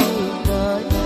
lupa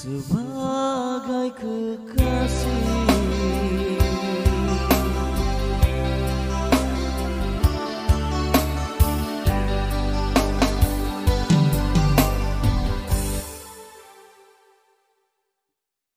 sebagai kekasih